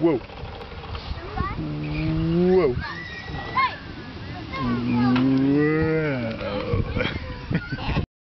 Whoa. Whoa.